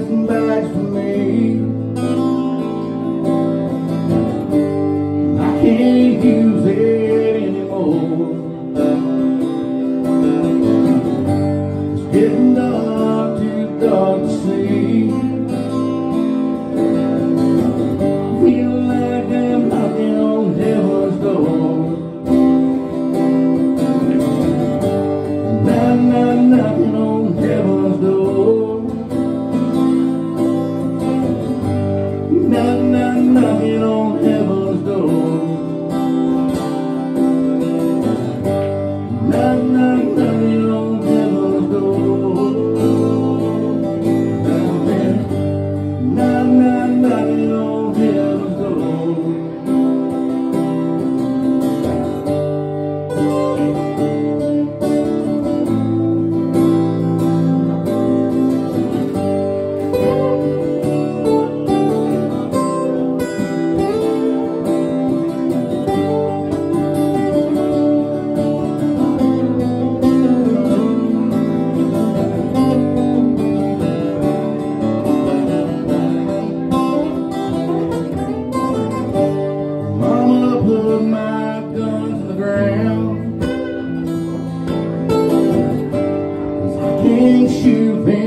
Some bags for me. I can't use it anymore. It's getting dark, too dark to see. I feel like I'm knocking on heaven's door. Knock, knock, knock makes you